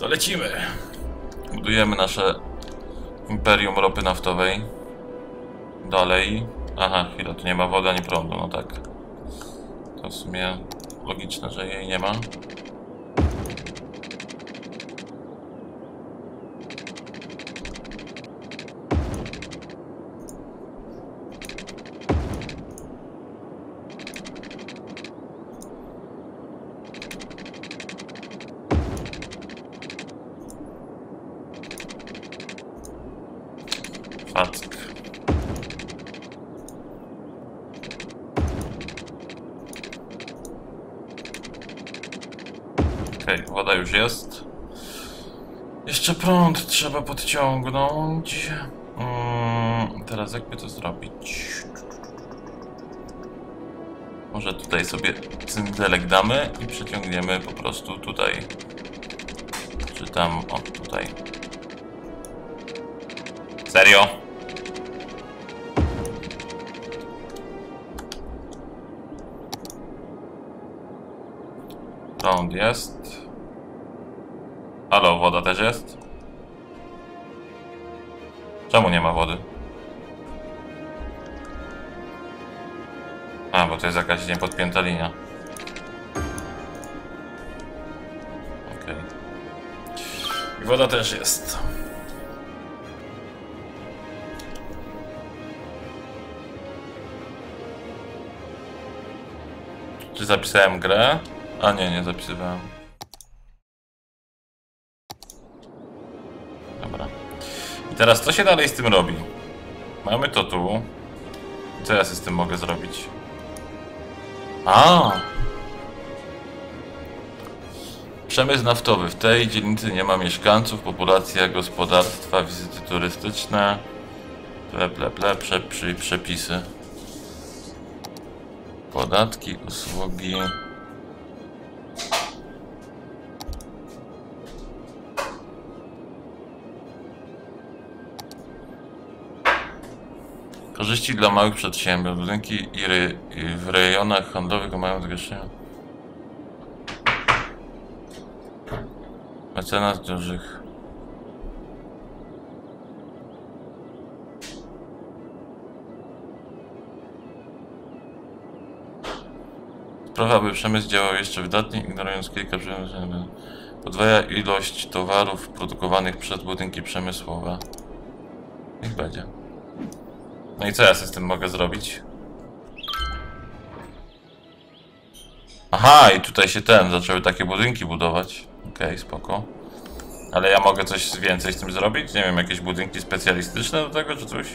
To lecimy. Budujemy nasze imperium ropy naftowej. Dalej. Aha, chwila, tu nie ma wody ani prądu, no tak. To w sumie logiczne, że jej nie ma. Fack. Okej, woda już jest. Jeszcze prąd trzeba podciągnąć. Mm, teraz jakby to zrobić? Może tutaj sobie cyndelek damy i przeciągniemy po prostu tutaj. Czy tam, o tutaj. Serio? Prąd jest. Halo, woda też jest? Jakaś niepodpięta linia. Okej. I woda też jest. Czy zapisałem grę? A nie, nie zapisywałem. Dobra. I teraz co się dalej z tym robi? Mamy to tu. Co ja z tym mogę zrobić? A! Przemysł naftowy. W tej dzielnicy nie ma mieszkańców, populacja, gospodarstwa, wizyty turystyczne. Ple, ple, ple, prze, przy, przepisy. Podatki, usługi. Korzyści dla małych przedsiębiorstw. Budynki i, ry, i w rejonach handlowych mają zgłoszenia. Mecenas dużych. Sprawa, by przemysł działał jeszcze wydatnie, ignorując kilka przemysłów. Podwaja ilość towarów produkowanych przez budynki przemysłowe. Niech będzie. No i co ja z tym mogę zrobić? Aha, i tutaj się ten, zaczęły takie budynki budować. Okej, spoko. Ale ja mogę coś więcej z tym zrobić? Nie wiem, jakieś budynki specjalistyczne do tego, czy coś?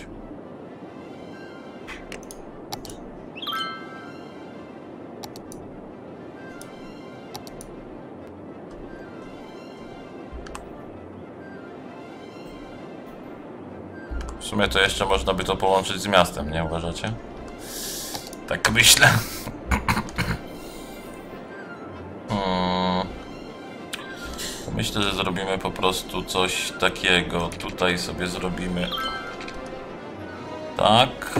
W sumie to jeszcze można by to połączyć z miastem, nie uważacie? Tak myślę. Hmm. Myślę, że zrobimy po prostu coś takiego. Tutaj sobie zrobimy. Tak.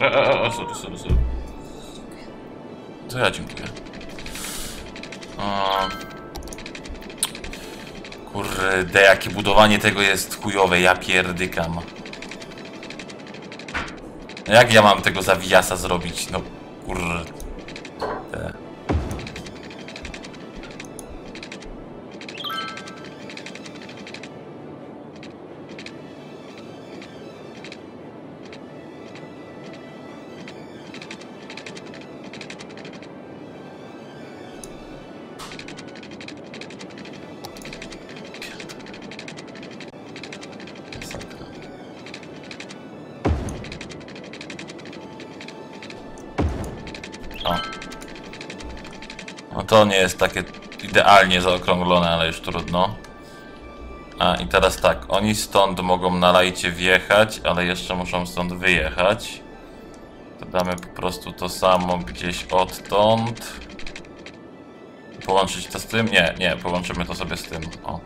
E, e, e, sorry, sorry, sorry. To ja dziękuję. Kurde, jakie budowanie tego jest chujowe, ja pierdykam. Jak ja mam tego zawijasa zrobić? No kurde. To nie jest takie idealnie zaokrąglone, ale już trudno. A i teraz tak, oni stąd mogą na lajcie wjechać, ale jeszcze muszą stąd wyjechać. To damy po prostu to samo gdzieś odtąd. Połączyć to z tym? Nie, nie, połączymy to sobie z tym. O.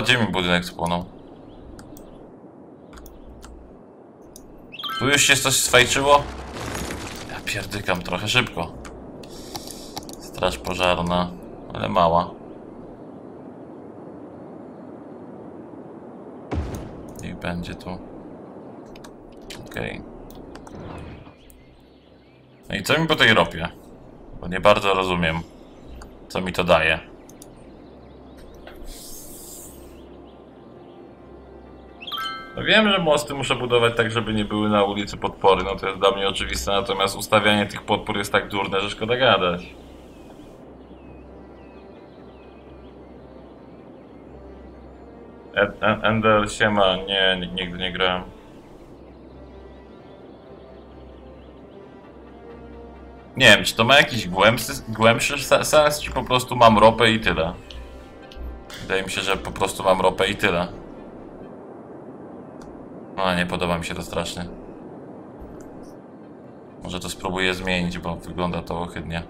To gdzie mi budynek spłonął? Tu już się coś sfajczyło? Ja pierdykam trochę szybko. Straż pożarna, ale mała. Niech będzie tu. Okej. No i co mi po tej ropie? Bo nie bardzo rozumiem, co mi to daje. Wiem, że mosty muszę budować tak, żeby nie były na ulicy podpory, no to jest dla mnie oczywiste, natomiast ustawianie tych podpór jest tak durne, że szkoda gadać. Ed- En- Ender siema, nie, ni- nigdy nie grałem. Nie wiem, czy to ma jakiś głębszy, głębszy se- sens, czy po prostu mam ropę i tyle. Wydaje mi się, że po prostu mam ropę i tyle. No, nie podoba mi się to strasznie. Może to spróbuję zmienić, bo wygląda to ohydnie.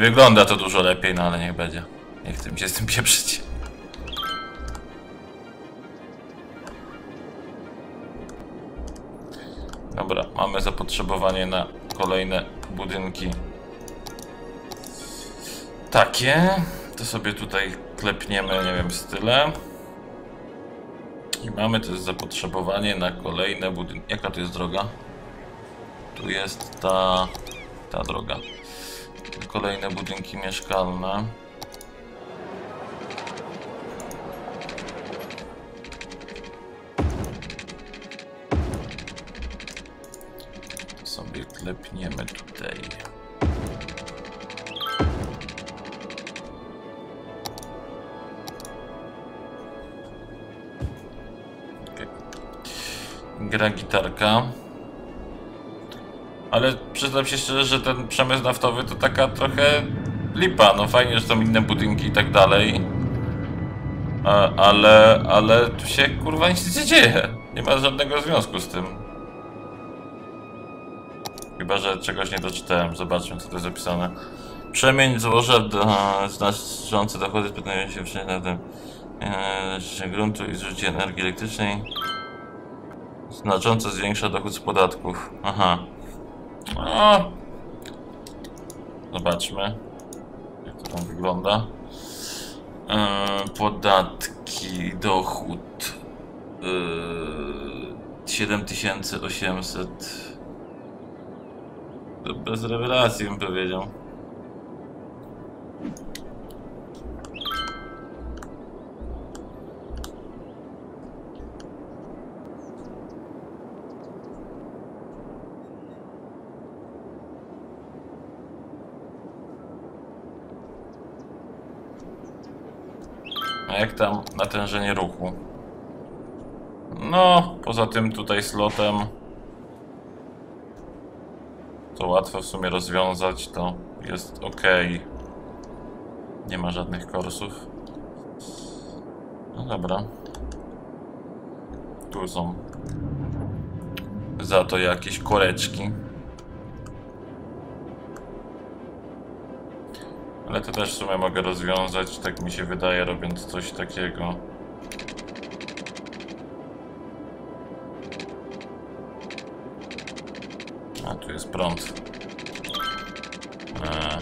Wygląda to dużo lepiej, no ale niech będzie. Nie chcę mi się z tym pieprzyć. Dobra, mamy zapotrzebowanie na kolejne budynki. Takie. To sobie tutaj klepniemy, nie wiem, style. I mamy też zapotrzebowanie na kolejne budynki. Jaka to jest droga? Tu jest ta, ta droga. Kolejne budynki mieszkalne. Sobie klepniemy tutaj. Gra gitarka. Ale przyznam się szczerze, że ten przemysł naftowy to taka trochę lipa. No fajnie, że są inne budynki i tak dalej. A, ale, ale tu się kurwa nic nie dzieje. Nie ma żadnego związku z tym. Chyba, że czegoś nie doczytałem. Zobaczmy, co to jest zapisane. Przemień złoża do znaczące dochody spędzają się wszędzie na tym e, gruntu i zużycie energii elektrycznej. Znacząco zwiększa dochód z podatków. Aha. O. Zobaczmy, jak to tam wygląda. E, podatki, dochód. E, 7800. To Bez rewelacji bym powiedział. A jak tam natężenie ruchu? No, poza tym tutaj slotem to łatwo w sumie rozwiązać, to jest ok. Nie ma żadnych korsów. No dobra. Tu są za to jakieś koreczki. Ale to też w sumie mogę rozwiązać, tak mi się wydaje, robiąc coś takiego. A, tu jest prąd. Eee.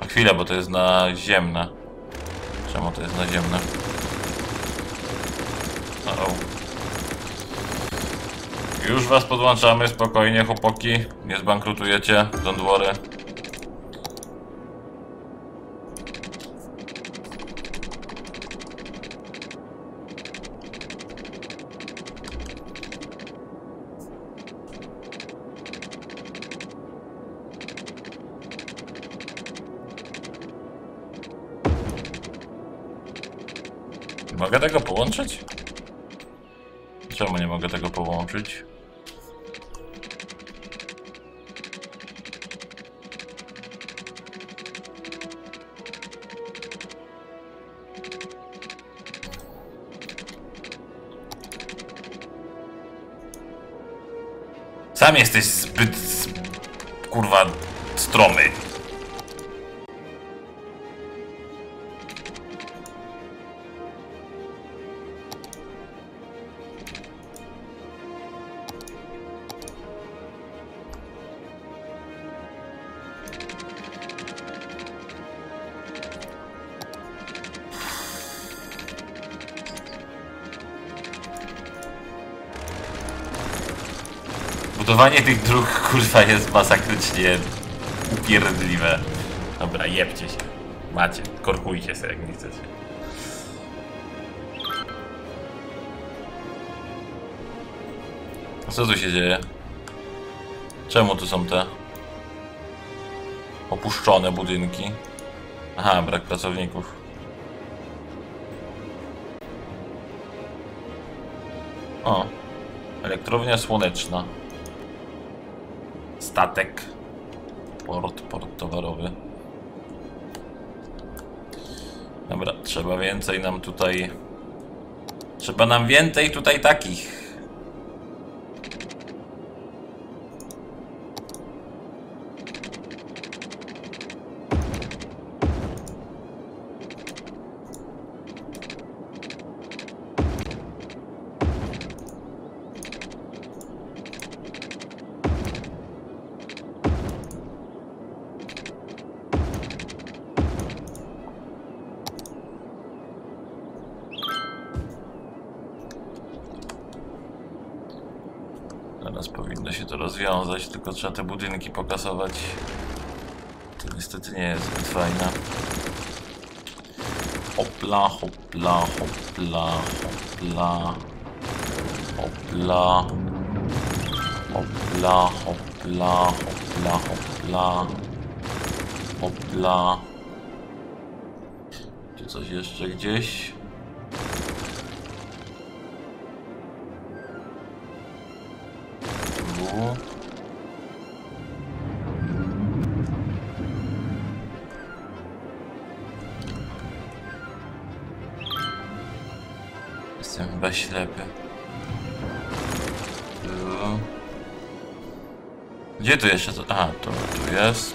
A chwilę, bo to jest naziemne. Czemu to jest naziemne? O, -o. Już was podłączamy, spokojnie chłopaki. Nie zbankrutujecie, don't worry. Dame este Budowanie tych dróg, kurwa, jest masakrycznie upierdliwe. Dobra, jebcie się. Macie, korkujcie sobie, jak nie chcecie. Co tu się dzieje? Czemu tu są te opuszczone budynki? Aha, brak pracowników. O, elektrownia słoneczna. Statek. Port, port towarowy. Dobra, trzeba więcej nam tutaj. Trzeba nam więcej tutaj takich. Tylko trzeba te budynki pokasować. To niestety nie jest zbyt fajne. Hopla, hopla, hopla, hopla. Hopla. Hopla, hopla, hopla, hopla. Czy coś jeszcze gdzieś? Ślepy. Tu. Gdzie tu jeszcze? Aha, to tu jest.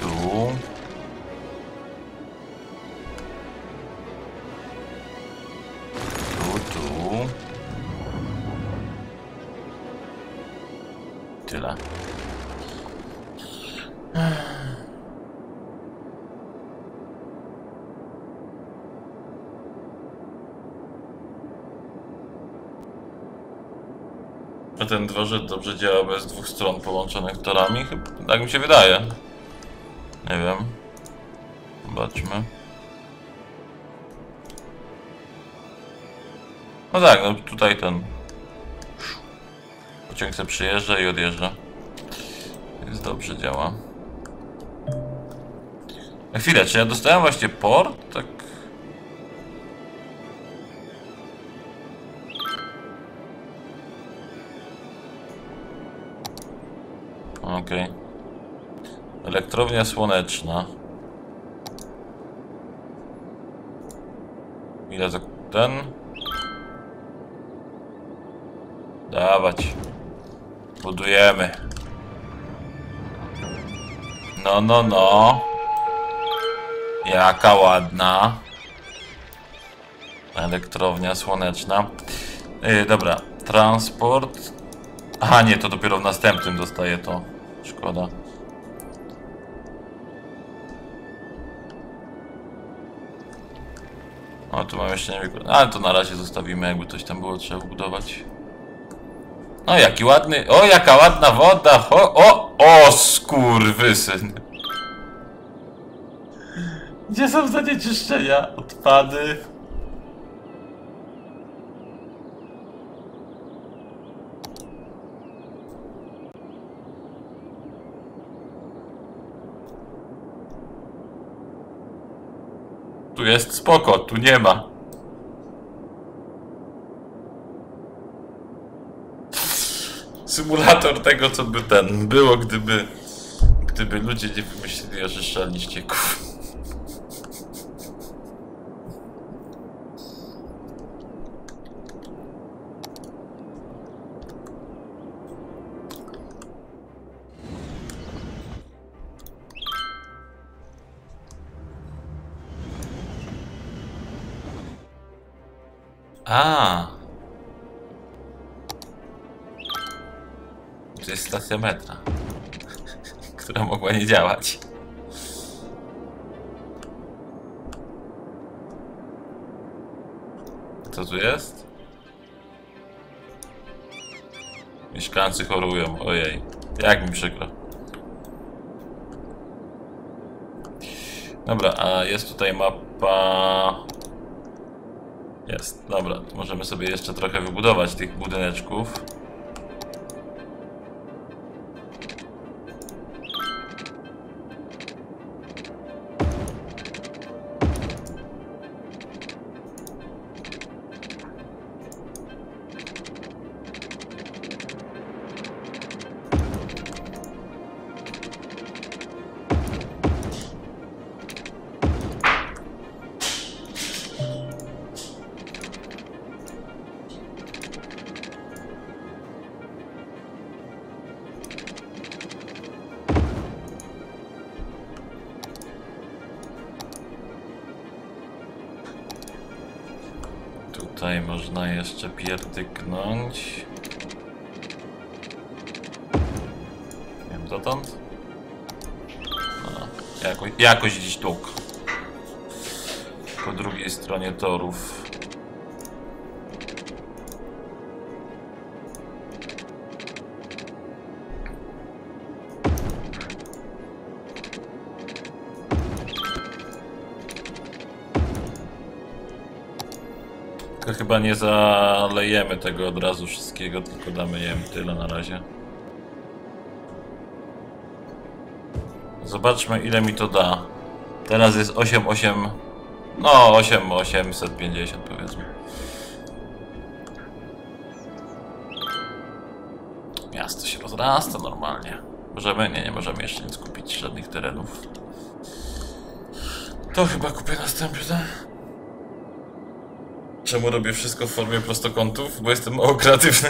Tu. Tu, tu. Tyle. A ten dworzec dobrze działa bez dwóch stron połączonych torami? Chyba, tak mi się wydaje. Nie wiem. Zobaczmy. No tak, no tutaj ten pociąg sobie przyjeżdża i odjeżdża. Więc dobrze działa. Na chwilę, czy ja dostałem właśnie port? Tak. Okej. Elektrownia słoneczna. Ile za ten? Dawać. Budujemy. No, no, no. Jaka ładna. Elektrownia słoneczna. Yy, dobra, transport. Aha, nie, to dopiero w następnym dostaję to. Szkoda. O, tu mam jeszcze nie. Ale to na razie zostawimy, jakby coś tam było trzeba wbudować. O, jaki ładny. O, jaka ładna woda. O, o, o, skurwysyn. Gdzie są zanieczyszczenia? Odpady. Jest spoko, tu nie ma. Symulator tego, co by ten było, gdyby gdyby ludzie nie wymyślili oczyszczalni ścieków. Metra, która mogła nie działać. Co tu jest? Mieszkańcy chorują, ojej. Jak mi przykro. Dobra, a jest tutaj mapa... Jest, dobra, możemy sobie jeszcze trochę wybudować tych budyneczków. Jakoś gdzieś tuk. Po drugiej stronie torów. Chyba nie zalejemy tego od razu wszystkiego, tylko damy, wiem, tyle na razie. Zobaczmy ile mi to da. Teraz jest 8,8... No, 8,850 powiedzmy. Miasto się rozrasta normalnie. Możemy? Nie, nie możemy jeszcze nic kupić, żadnych terenów. To chyba kupię następne. Czemu robię wszystko w formie prostokątów? Bo jestem mało kreatywny.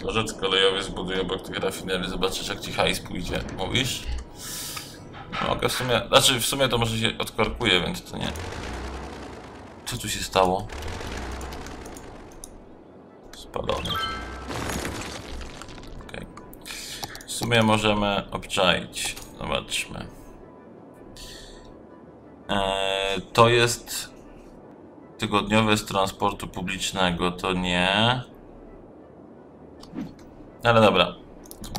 Dworzec kolejowy zbuduję obok tych rafinerii, zobaczysz jak ci hajs pójdzie. Mówisz? Mogę w sumie, znaczy w sumie to może się odkorkuje, więc to nie. Co tu się stało? Spalony. Okej. W sumie możemy obczaić. Zobaczmy. Eee, to jest tygodniowy z transportu publicznego, to nie. Ale dobra.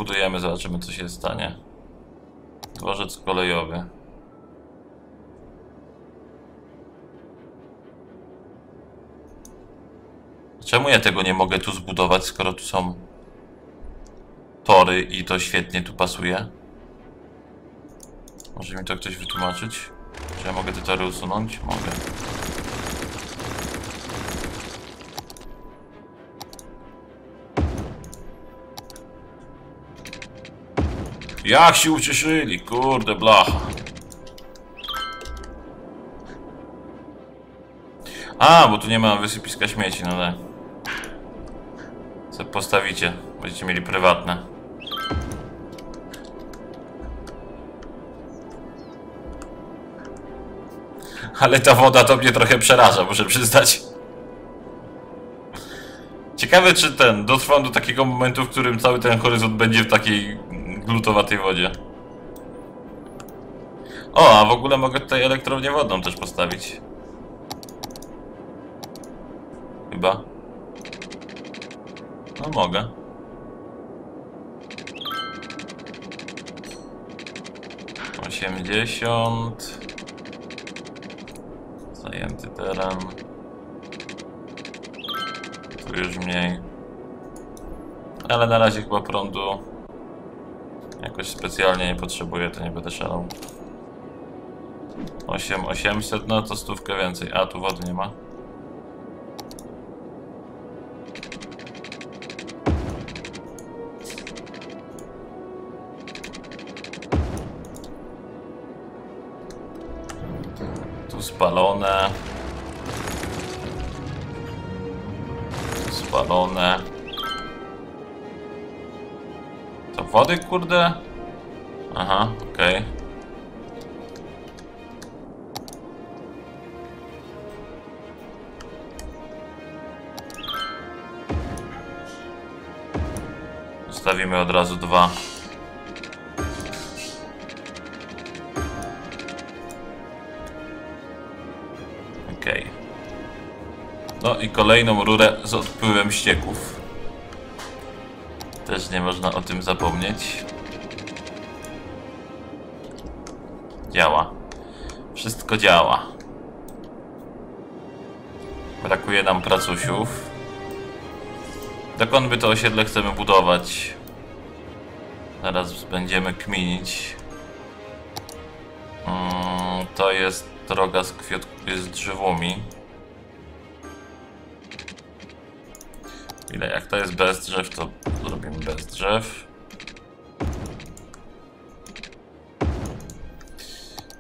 Zbudujemy, zobaczymy co się stanie. Dworzec kolejowy. Czemu ja tego nie mogę tu zbudować, skoro tu są tory i to świetnie tu pasuje? Może mi to ktoś wytłumaczyć? Czy ja mogę te tory usunąć? Mogę. Jak się ucieszyli, kurde blacha. A, bo tu nie ma wysypiska śmieci, no tak. Co postawicie, będziecie mieli prywatne. Ale ta woda to mnie trochę przeraża, muszę przyznać. Ciekawe, czy ten dotrwam do takiego momentu, w którym cały ten horyzont będzie w takiej glutowatej wodzie. O, a w ogóle mogę tutaj elektrownię wodną też postawić. Chyba. No mogę. Osiemdziesiąt. Zajęty teren. Tu już mniej. Ale na razie chyba prądu jakoś specjalnie nie potrzebuję, to nie będę szalał. 8800, no to stówkę więcej. A, tu wody nie ma. Wody, kurde? Aha, okej. Zostawimy od razu dwa. Okej. No i kolejną rurę z odpływem ścieków. Też nie można o tym zapomnieć. Działa. Wszystko działa. Brakuje nam pracusiów. Dokąd by to osiedle chcemy budować? Zaraz będziemy kminić. Mm, to jest droga z, z drzewami. Ile jak to jest bez drzew, to zrobimy bez drzew.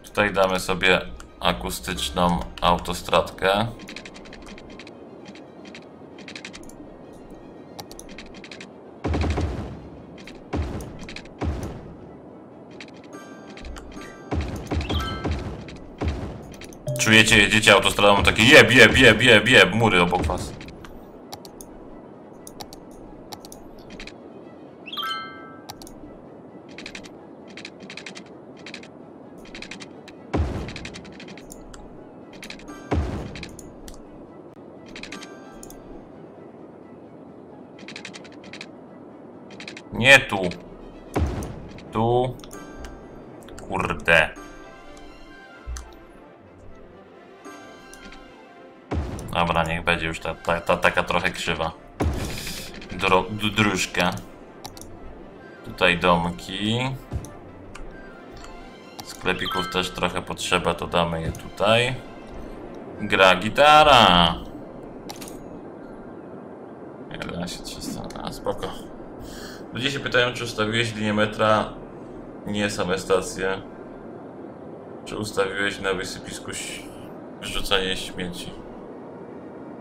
Tutaj damy sobie akustyczną autostradkę. Czujecie, jedziecie autostradą, takie jeb, jeb, jeb, jeb, jeb, mury obok was. Nie tu. Tu. Kurde. Dobra, niech będzie już ta, ta, ta taka trochę krzywa. Dro. Tutaj domki. Sklepików też trochę potrzeba, to damy je tutaj. Gra gitara. 11300, a spoko. Ludzie się pytają, czy ustawiłeś linię metra, nie same stacje. Czy ustawiłeś na wysypisku wyrzucanie śmieci?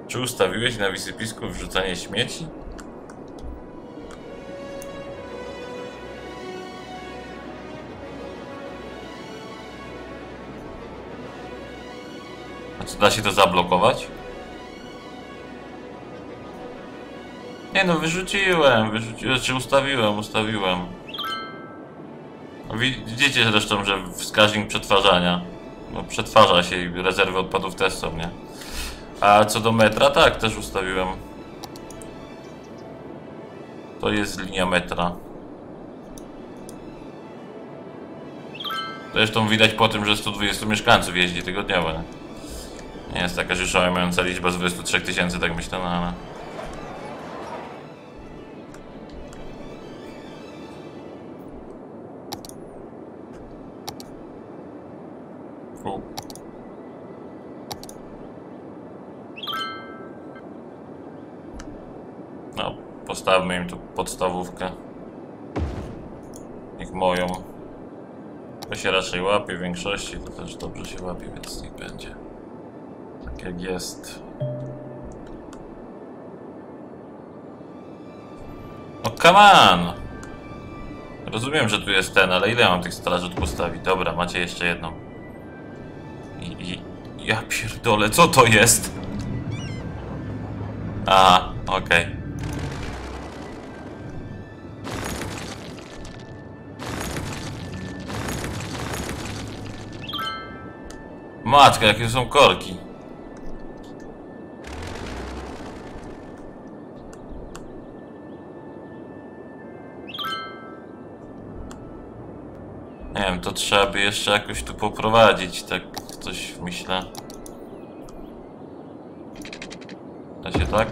Czy ustawiłeś na wysypisku wrzucanie śmieci? A czy da się to zablokować? Nie no, wyrzuciłem, wyrzuciłem, czy ustawiłem, ustawiłem. Wi- Widzicie zresztą, że wskaźnik przetwarzania. No, przetwarza się i rezerwy odpadów też są, nie? A co do metra, tak, też ustawiłem. To jest linia metra. Zresztą widać po tym, że 120 mieszkańców jeździ tygodniowo. Nie, nie jest taka rzeszołamiająca liczba z 23 tysięcy, tak myślę, no ale... Postawmy im tu podstawówkę. Niech moją. To się raczej łapie w większości, to też dobrze się łapie, więc niech będzie. Tak jak jest. No come on! Rozumiem, że tu jest ten, ale ile mam tych straży tu postawić? Dobra, macie jeszcze jedną. I, i ja pierdolę, co to jest? A, okej. Matka, jakie są korki. Nie wiem, to trzeba by jeszcze jakoś tu poprowadzić, tak coś myślę. Da się tak?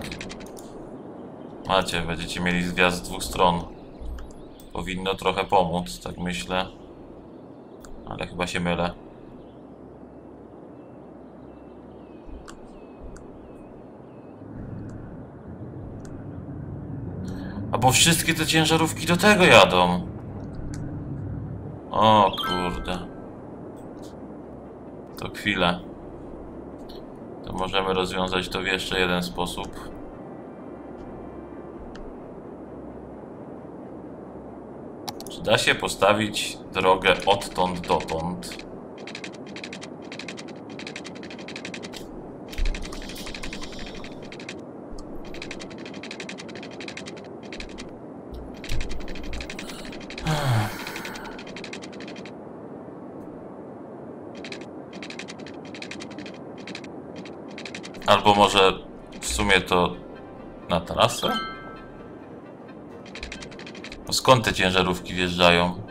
Macie, będziecie mieli zwiast z dwóch stron. Powinno trochę pomóc, tak myślę. Ale chyba się mylę. A bo wszystkie te ciężarówki do tego jadą. O kurde. To chwilę. To możemy rozwiązać to w jeszcze jeden sposób. Czy da się postawić drogę odtąd dotąd? Albo może w sumie to na trasę? No skąd te ciężarówki wjeżdżają?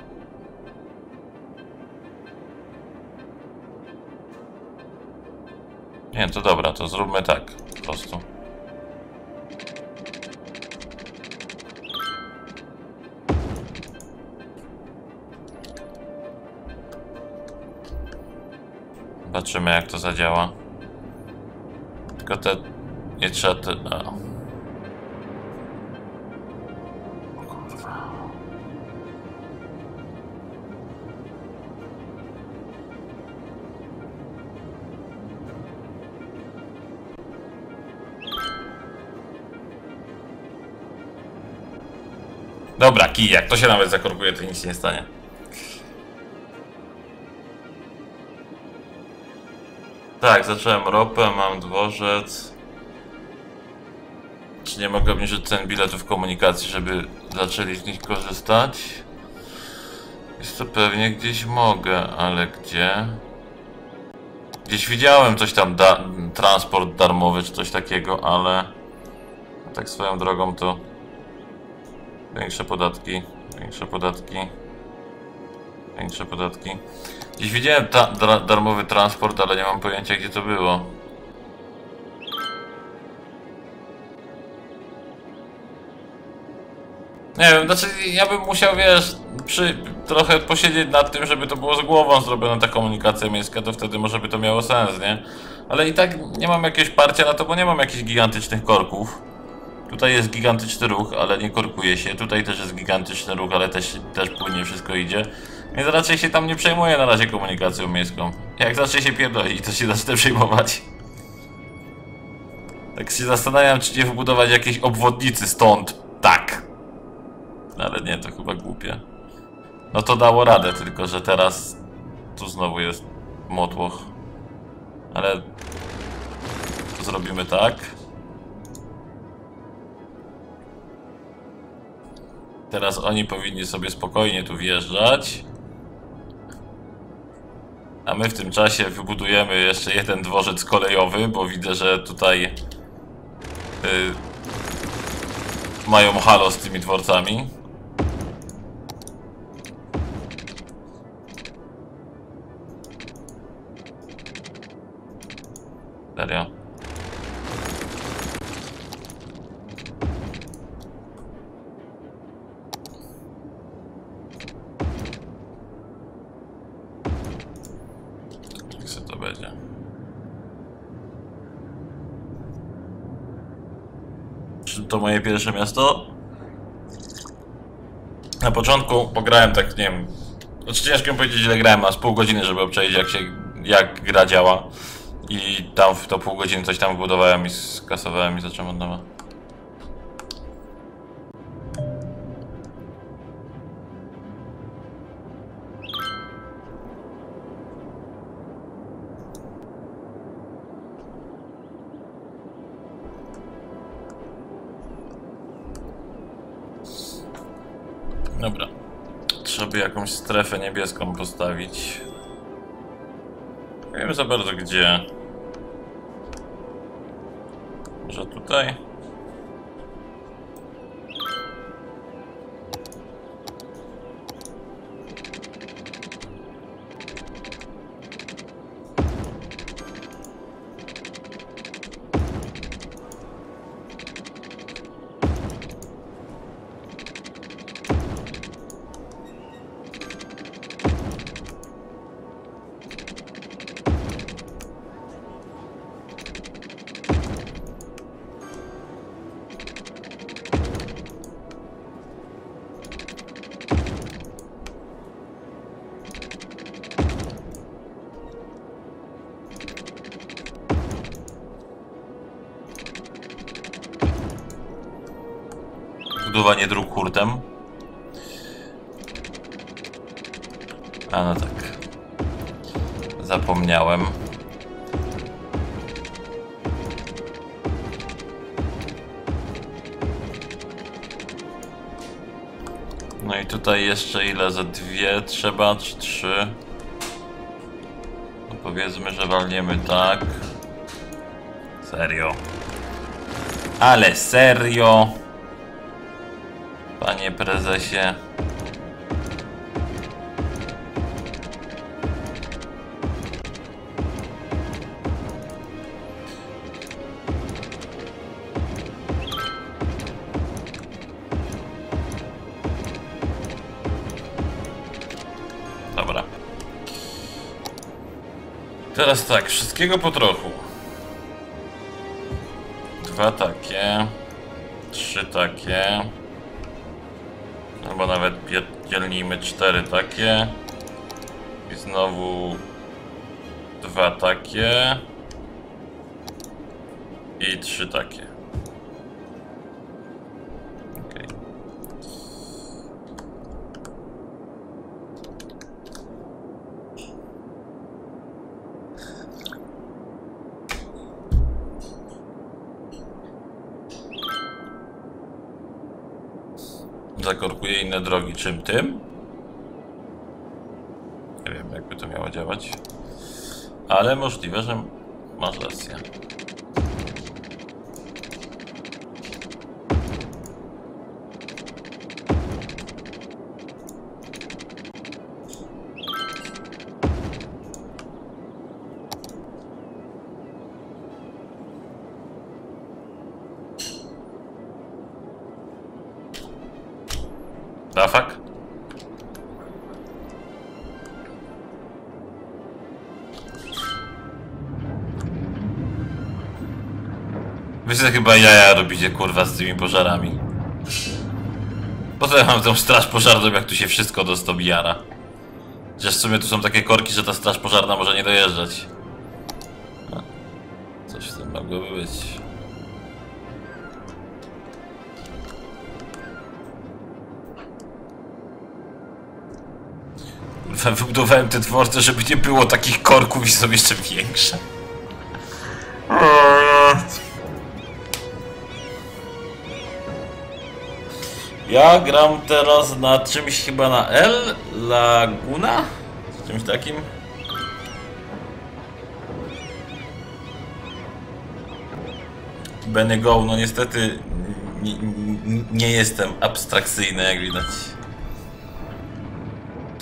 Jak to się nawet zakorkuje, to nic się nie stanie. Tak, zacząłem ropę, mam dworzec. Czy nie mogę obniżyć cen biletów komunikacji, żeby zaczęli z nich korzystać? Jest to pewnie gdzieś mogę, ale gdzie? Gdzieś widziałem coś tam, da transport darmowy czy coś takiego, ale tak swoją drogą to większe podatki, większe podatki, większe podatki. Gdzieś widziałem ta, dra, darmowy transport, ale nie mam pojęcia gdzie to było. Nie wiem, znaczy ja bym musiał, wiesz, przy, trochę posiedzieć nad tym, żeby to było z głową zrobiona ta komunikacja miejska, to wtedy może by to miało sens, nie? Ale i tak nie mam jakiegoś parcia na to, bo nie mam jakichś gigantycznych korków. Tutaj jest gigantyczny ruch, ale nie korkuje się. Tutaj też jest gigantyczny ruch, ale też, też płynnie wszystko idzie. Więc raczej się tam nie przejmuję na razie komunikacją miejską. Jak zacznie się pierdolić, to się zacznę przejmować. Tak się zastanawiam, czy nie wybudować jakiejś obwodnicy stąd. Tak. Ale nie, to chyba głupie. No to dało radę, tylko że teraz tu znowu jest motłoch. Ale zrobimy tak. Teraz oni powinni sobie spokojnie tu wjeżdżać. A my w tym czasie wybudujemy jeszcze jeden dworzec kolejowy, bo widzę, że tutaj y, mają halo z tymi dworcami. Serio. Jak se to będzie? Czy to moje pierwsze miasto? Na początku pograłem tak, nie wiem, znaczy ciężko powiedzieć ile grałem, a z pół godziny, żeby obczaić jak się, jak gra działa. I tam w to pół godziny coś tam wbudowałem i skasowałem i zacząłem od nowa. Jakąś strefę niebieską postawić. Nie wiem za bardzo gdzie. Może tutaj? Jeszcze ile? Za dwie trzeba, czy trzy? No powiedzmy, że walniemy tak. Serio. Ale serio. Panie prezesie. Teraz tak, wszystkiego po trochu. Dwa takie. Trzy takie. Albo nawet dzielnijmy cztery takie. I znowu dwa takie. I trzy takie. Inne drogi. Czym tym? Nie wiem, jakby to miało działać. Ale możliwe, że masz rację. Sobie chyba jaja robicie kurwa z tymi pożarami. Po co ja mam tą straż pożarną, jak tu się wszystko dostąpi jara? Chociaż w sumie tu są takie korki, że ta straż pożarna może nie dojeżdżać. Coś w tym mogłoby być. Wybudowałem te dworce, żeby nie było takich korków i są jeszcze większe. Ja gram teraz na czymś chyba na L? Laguna? Czymś takim? Benny Go, no niestety nie, nie- jestem abstrakcyjny jak widać.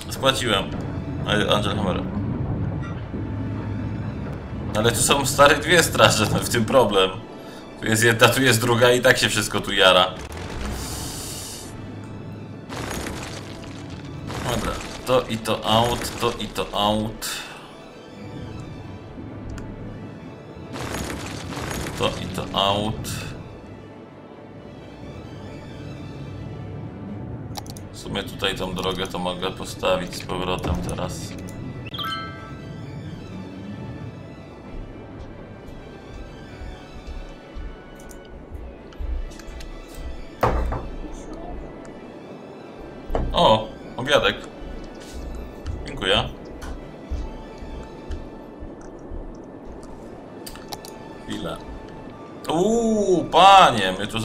Spłaciłem. Angel Hammer. Ale tu są stare dwie straże, no w tym problem. Tu jest jedna, tu jest druga i tak się wszystko tu jara. To i to out, to i to out. To i to out. W sumie tutaj tą drogę to mogę postawić z powrotem teraz.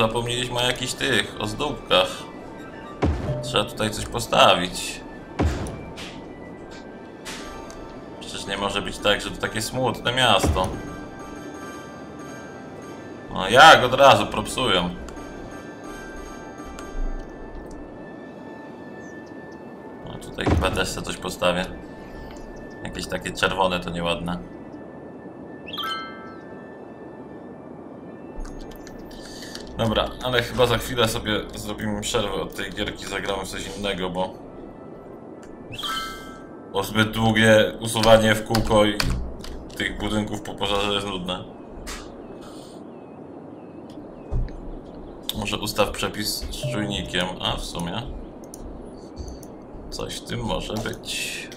Zapomnieliśmy o jakichś tych ozdóbkach. Trzeba tutaj coś postawić. Przecież nie może być tak, że to takie smutne miasto. No jak od razu propsują. No tutaj chyba też sobie coś postawię. Jakieś takie czerwone to nieładne. Ale chyba za chwilę sobie zrobimy przerwę od tej gierki, zagramy w coś innego, bo... Bo zbyt długie usuwanie w kółko i tych budynków po pożarze jest nudne. Może ustaw przepis z czujnikiem, a w sumie... Coś w tym może być.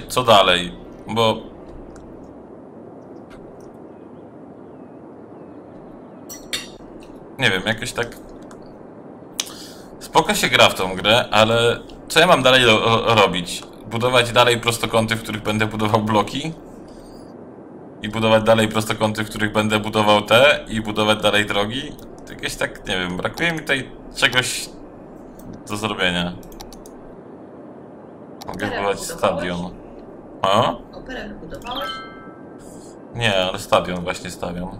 Się, co dalej, bo... Nie wiem, jakoś tak... Spoko się gra w tą grę, ale co ja mam dalej ro robić? Budować dalej prostokąty, w których będę budował bloki? I budować dalej prostokąty, w których będę budował te? I budować dalej drogi? Jakieś tak, nie wiem, brakuje mi tutaj czegoś do zrobienia. Mogę budować stadion. A? Operę wybudowałeś? Nie, ale stadion właśnie stawiam.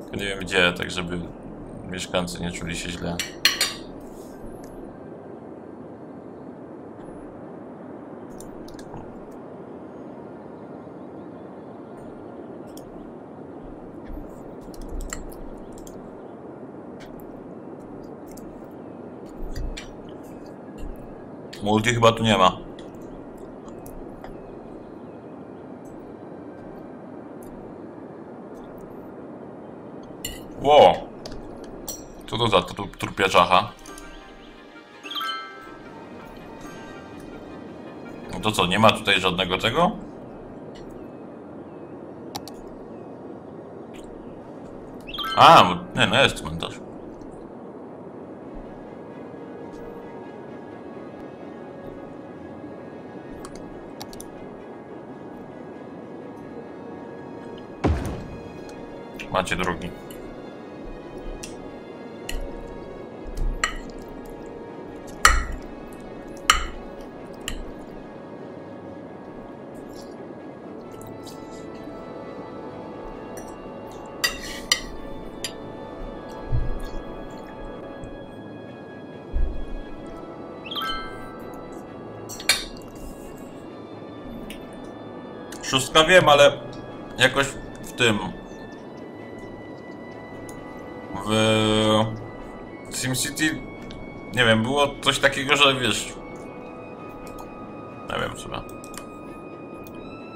Tylko nie wiem gdzie, tak żeby mieszkańcy nie czuli się źle. Multi chyba tu nie ma. Ło! Co to za tru trupiaczacha? No to co, nie ma tutaj żadnego tego? A, nie, no jest cmentarz. Macie drugi. Szóstka wiem, ale jakoś w tym. W SimCity nie wiem, było coś takiego, że wiesz. Nie wiem chyba.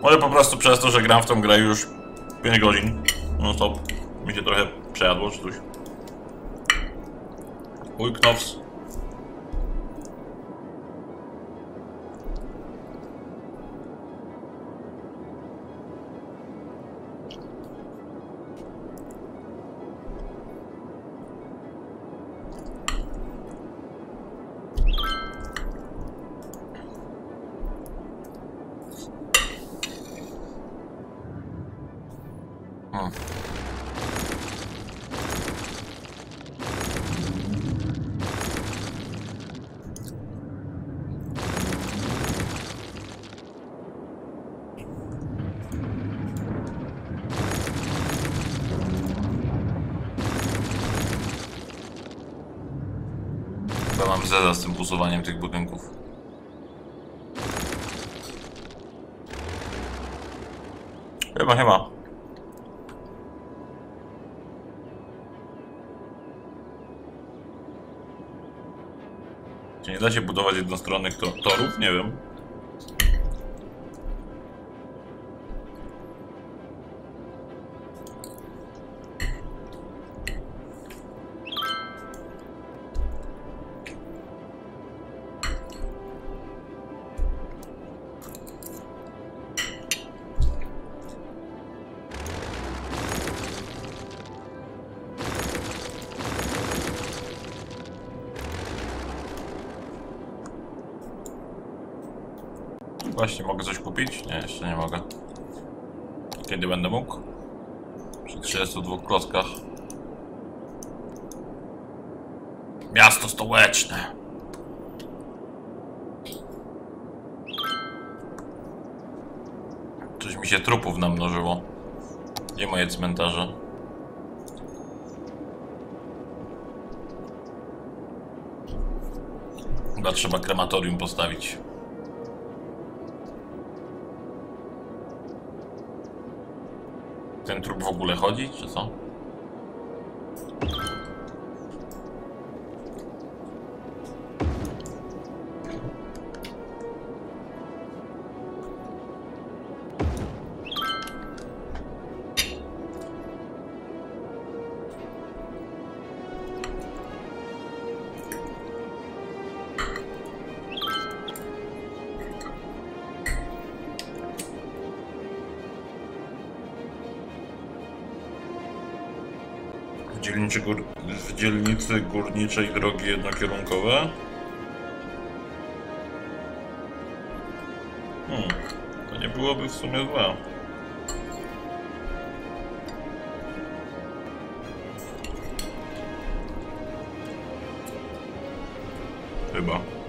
Może po prostu przez to, że gram w tą grę już 5 godzin. No stop. Mi się trochę przejadło czy coś. Uj, Knops. Chyba mam zeza z tym usuwaniem tych budynków. Chyba ma. Czy nie da się budować jednostronnych to torów? Nie wiem. Kupić? Nie, jeszcze nie mogę. Kiedy będę mógł? Przy 32 klockach. Miasto stołeczne. Coś mi się trupów namnożyło. Gdzie moje cmentarze? Chyba trzeba krematorium postawić. Ten trup w ogóle chodzi, czy co? Dzielnicy, gór... w dzielnicy górniczej drogi jednokierunkowe. Hmm, to nie byłoby w sumie złe. Chyba.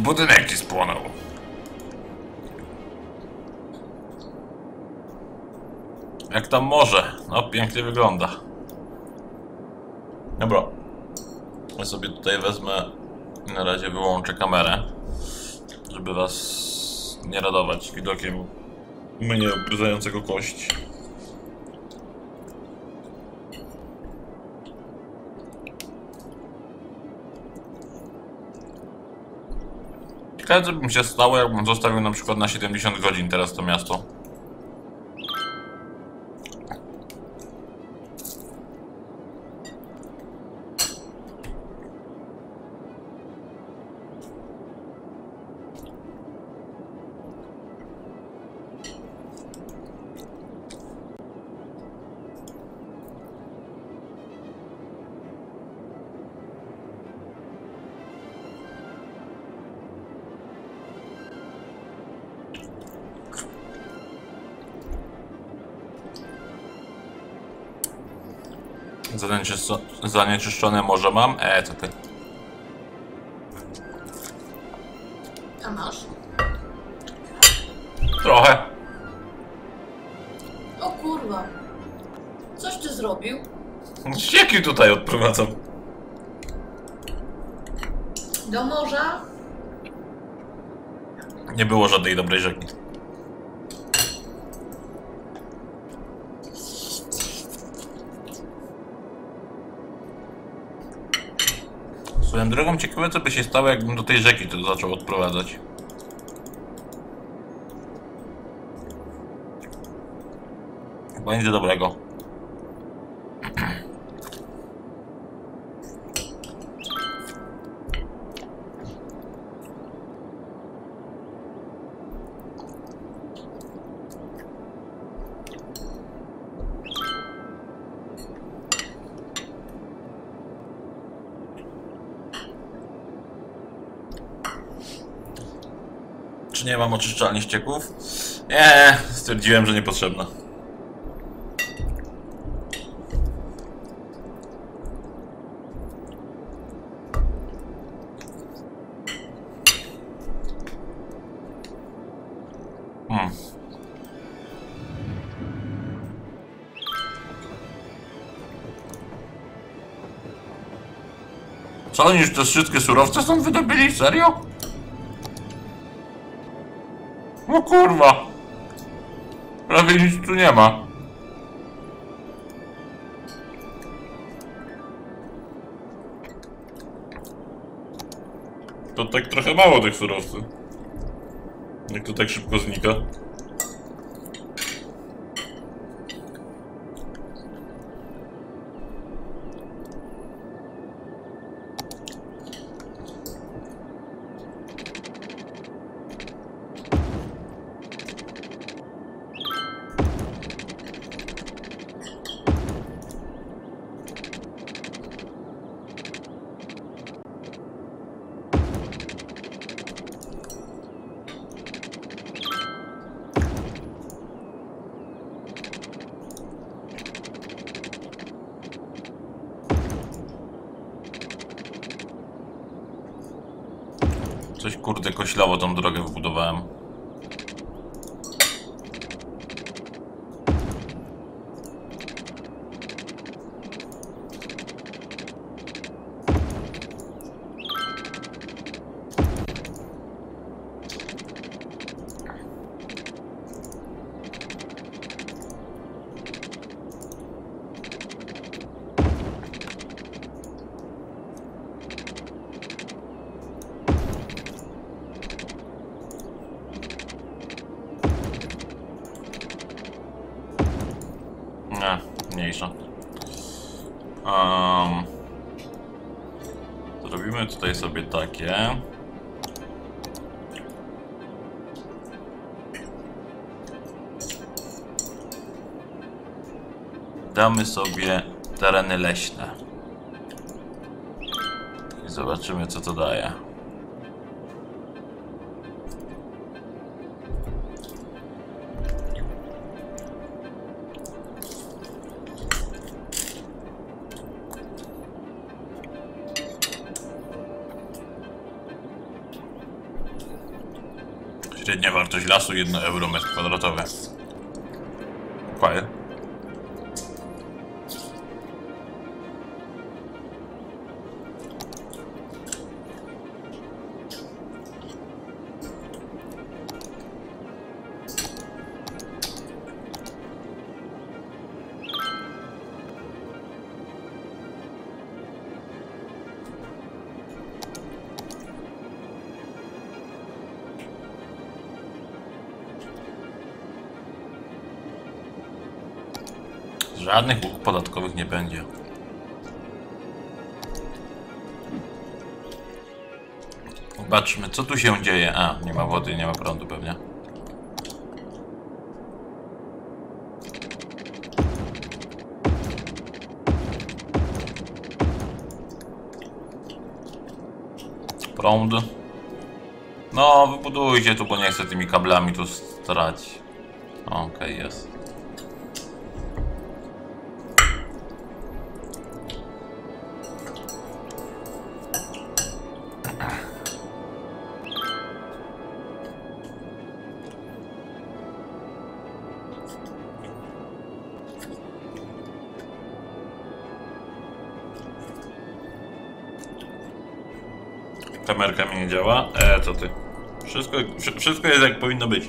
Ups, budynek ci spłonął. Jak tam morze? No, pięknie wygląda. Dobra. Ja sobie tutaj wezmę na razie wyłączę kamerę, żeby was nie radować widokiem mnie obryzającego kość. Ciekawe co by mi się stało, jakbym zostawił na przykład na 70 godzin teraz to miasto. Zanieczyszczone morze mam? E, co ty? A masz? Trochę. O kurwa. Coś ty zrobił? Ścieki tutaj odprowadzam. Do morza? Nie było żadnej dobrej rzeki. Swoją drogą ciekawe co by się stało jakbym do tej rzeki to zaczął odprowadzać. Chyba nic dobrego. Mam oczyszczalni ścieków? Nie, stwierdziłem, że niepotrzebna. Hmm. Co oni już te wszystkie surowce stąd wydobyli? Serio? No kurwa. Prawie nic tu nie ma. To tak trochę mało tych surowców. Jak to tak szybko znika. Kurde koślało tą drogę wybudowałem. Sobie tereny leśne. I zobaczymy co to daje. Średnia wartość lasu 1 euro metr kwadratowy. Żadnych ulg podatkowych nie będzie. Zobaczmy, co tu się dzieje. A, nie ma wody, nie ma prądu pewnie. Prąd. No, wybudujcie tu, bo nie chcę tymi kablami tu strać. Okej, jest. Działa. E, co ty? Wszystko, wszy- wszystko jest jak powinno być.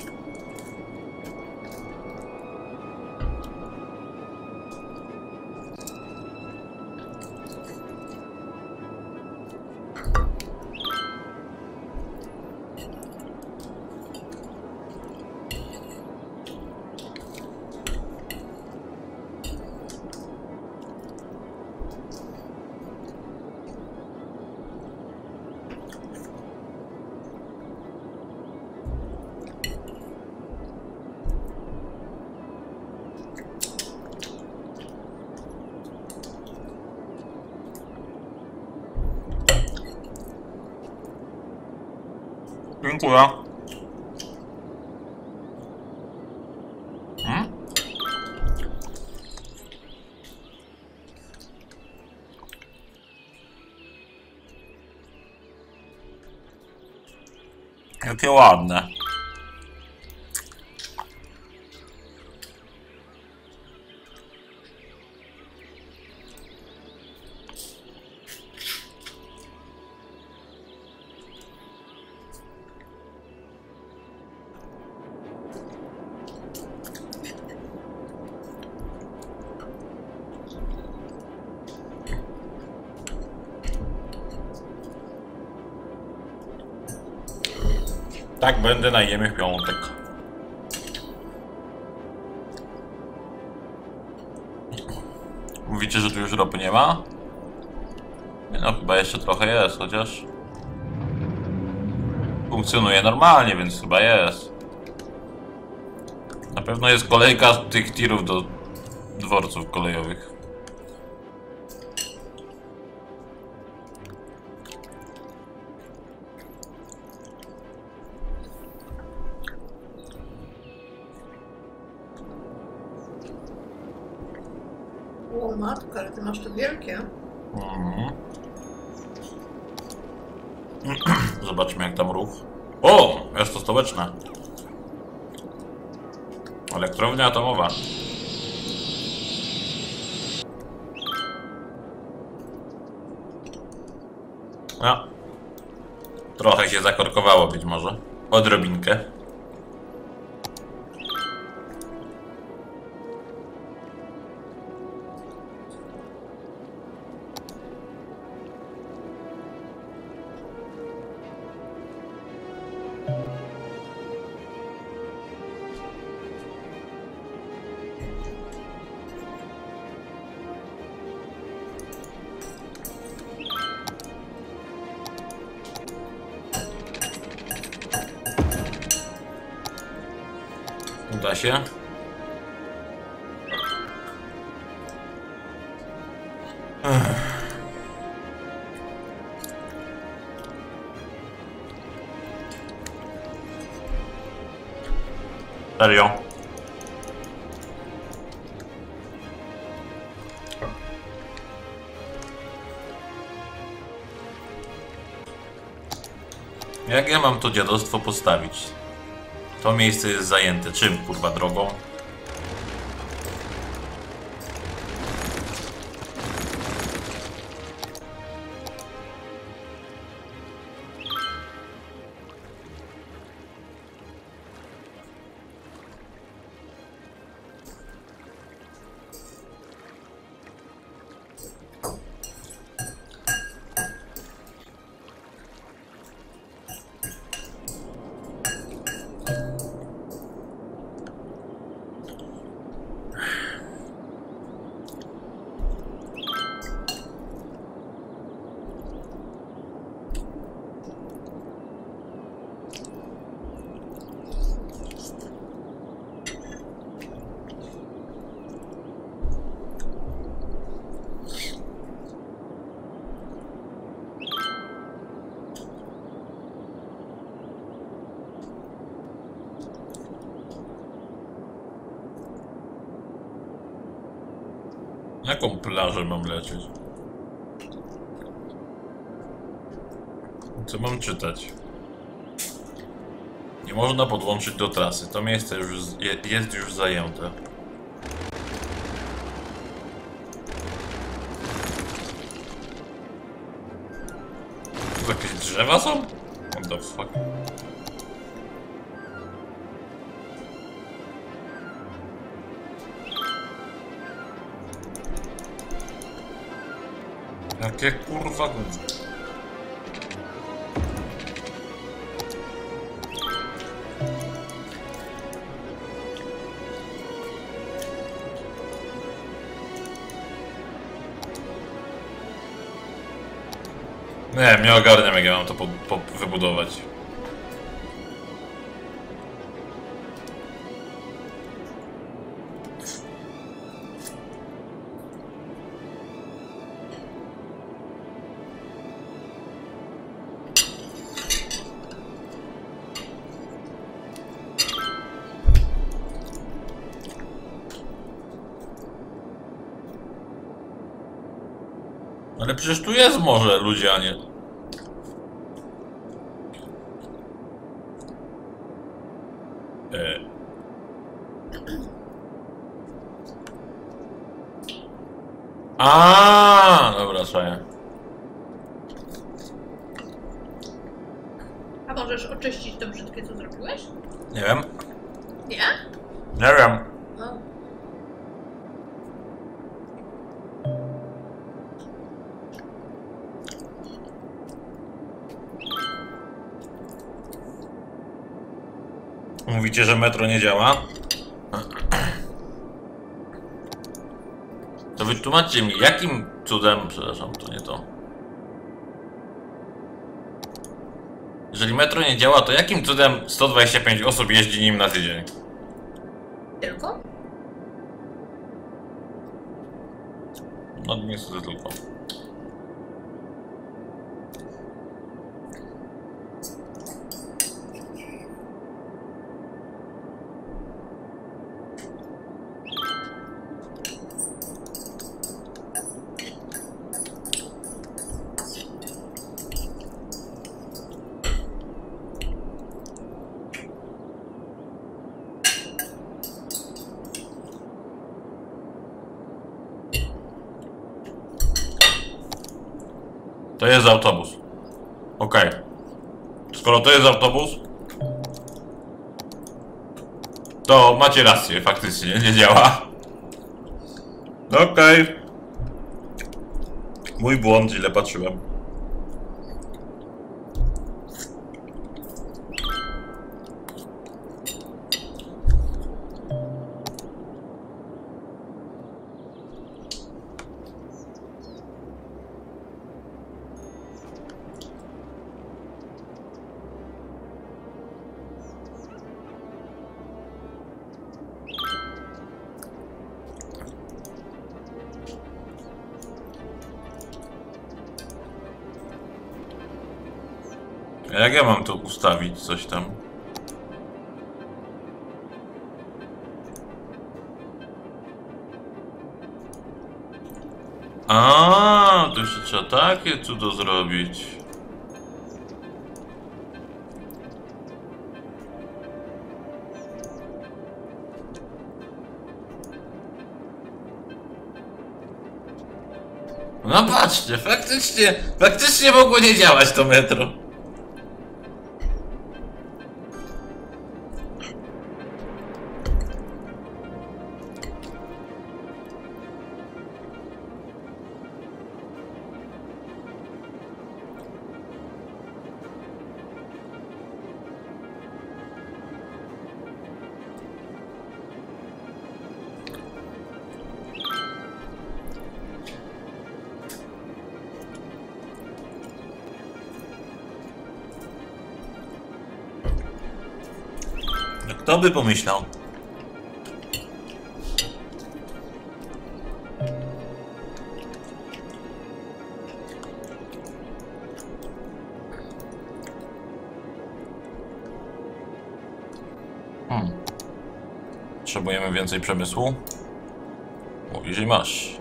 Jakie ładne. Tak będę na w piątek. Mówicie, że tu już ropy nie ma? No chyba jeszcze trochę jest, chociaż... Funkcjonuje normalnie, więc chyba jest. Na pewno jest kolejka tych tirów do dworców kolejowych. Elektrownia atomowa. No. Trochę się zakorkowało być może. Odrobinkę. Uda się. Ech. Serio? Jak ja mam to dziadostwo postawić? To miejsce jest zajęte. Czym, kurwa, drogą? Czytać? Nie można podłączyć do trasy. To miejsce już jest już zajęte. Tu jakieś drzewa są? What the fuck? Jakie kurwa. Nie, nie ogarniam jak ja mam to po, po, wybudować. Ale przecież tu jest morze, ludzie, a nie... A, dobra, czaję. A możesz oczyścić to brzydkie, co zrobiłeś? Nie wiem. Nie? Nie wiem. No. Mówicie, że metro nie działa? To wytłumaczcie mi, jakim cudem, przepraszam, to nie to. Jeżeli metro nie działa, to jakim cudem 125 osób jeździ nim na tydzień? Tylko? No niestety tylko. To jest autobus, to macie rację, faktycznie nie działa. Okej. Mój błąd, źle patrzyłem. Ustawić, coś tam? A, to jeszcze trzeba takie cudo zrobić. No patrzcie, faktycznie, faktycznie mogło nie działać to metro. Kto by pomyślał? Hmm. Potrzebujemy więcej przemysłu? Mówisz masz.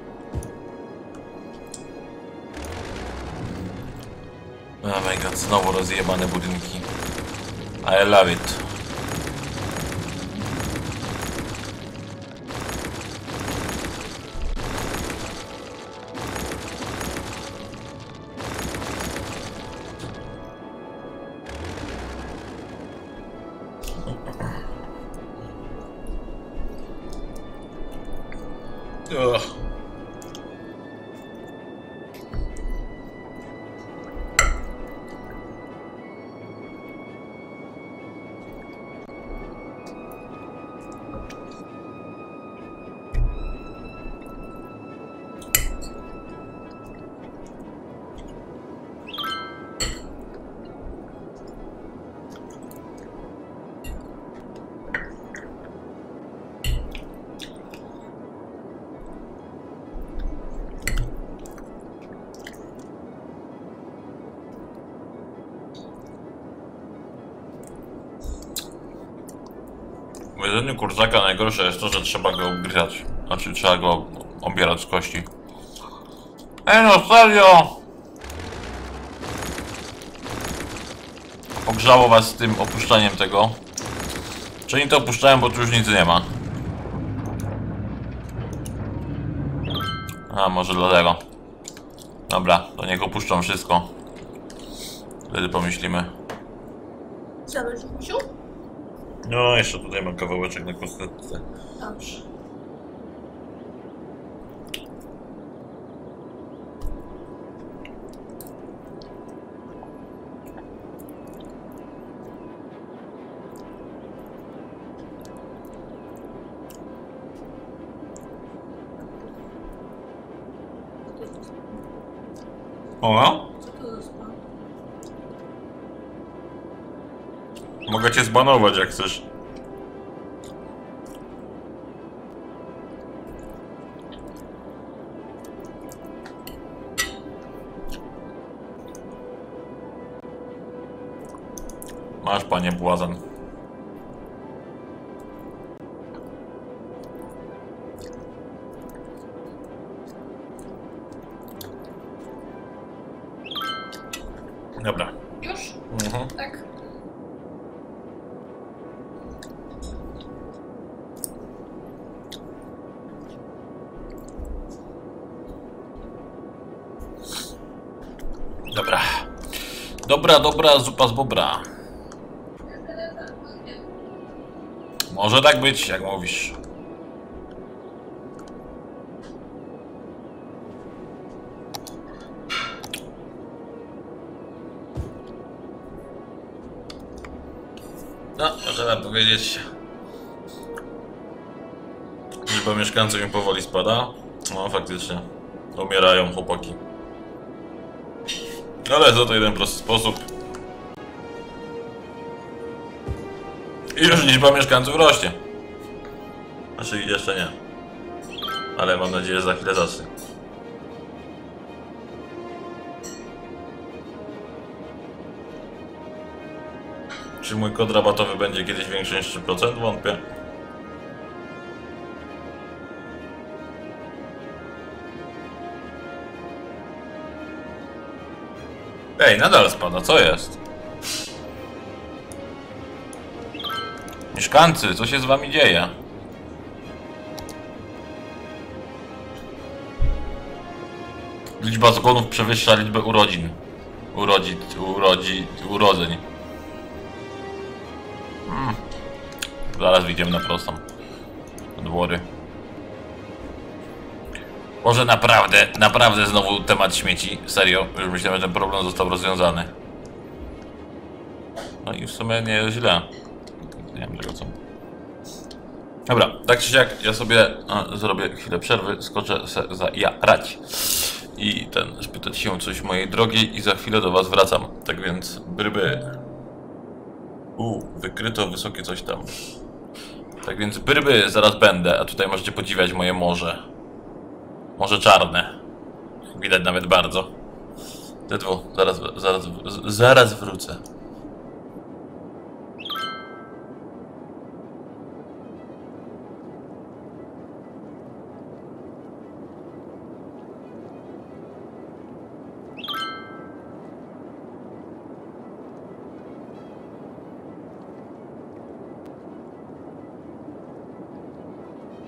Oh my god, znowu rozjebane budynki. I love it. Kurczaka najgorsze jest to, że trzeba go obgryzać. Znaczy trzeba go obierać z kości. Ej no serio! Ogrzało was z tym opuszczaniem tego. Czy oni to opuszczają, bo tu już nic nie ma. A, może dlatego. Dobra, to niech opuszczą wszystko. Wtedy pomyślimy. Zależy, Misiu? No, jeszcze tutaj mam kawałeczek na kostce. Dobrze. O, cię zbanować jak chcesz. Masz, panie błazan. Dobra, dobra, zupa z bobra. Może tak być, jak mówisz. No, można powiedzieć. Liczba mieszkańców im powoli spada. No, faktycznie. Umierają chłopaki. Ale za to jeden prosty sposób. I już liczba mieszkańców rośnie. Znaczy jeszcze nie. Ale mam nadzieję, że za chwilę zacznie. Czy mój kod rabatowy będzie kiedyś większy niż 3%? Wątpię. Ej, nadal spada, co jest? Mieszkańcy, co się z wami dzieje? Liczba zgonów przewyższa liczbę urodzin. Urodzi, urodzi, urodzeń. Hmm. Zaraz wyjdziemy na prostą. Dwory. Może naprawdę, naprawdę znowu temat śmieci. Serio, już myślałem, że ten problem został rozwiązany. No i w sumie nie jest źle. Nie wiem tego co. Dobra, tak czy siak, ja sobie a, zrobię chwilę przerwy, skoczę se zajarać i ten, spytać się coś mojej drogiej i za chwilę do was wracam. Tak więc, bryby. U, wykryto wysokie coś tam. Tak więc, bryby, zaraz będę, a tutaj możecie podziwiać moje morze. Morze czarne. Widać nawet bardzo. Ledwo, zaraz, zaraz, zaraz wrócę.